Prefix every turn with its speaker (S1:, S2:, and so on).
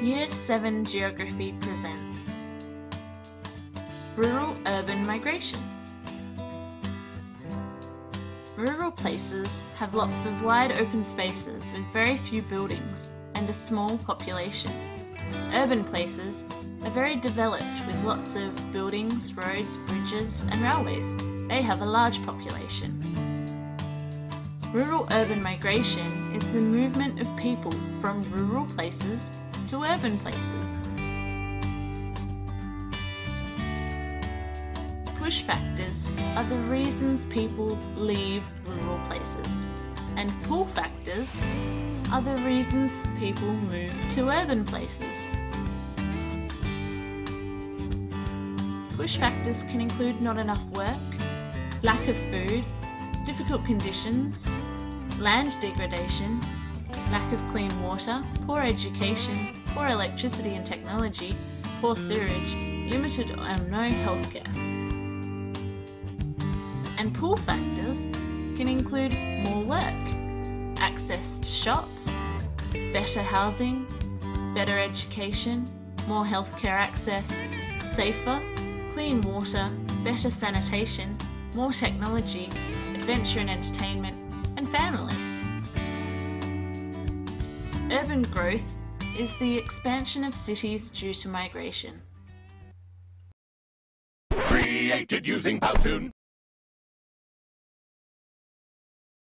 S1: Year 7 Geography presents Rural Urban Migration. Rural places have lots of wide open spaces with very few buildings and a small population. Urban places are very developed with lots of buildings, roads, bridges and railways. They have a large population. Rural-urban migration is the movement of people from rural places to urban places. Push factors are the reasons people leave rural places, and pull factors are the reasons people move to urban places. Push factors can include not enough work, lack of food, difficult conditions, land degradation, lack of clean water, poor education, poor electricity and technology, poor sewerage, limited or no healthcare. And pull factors can include more work, access to shops, better housing, better education, more healthcare access, safer, clean water, better sanitation, more technology, adventure and entertainment, and family. Urban growth is the expansion of cities due to migration.
S2: Created using Powtoon.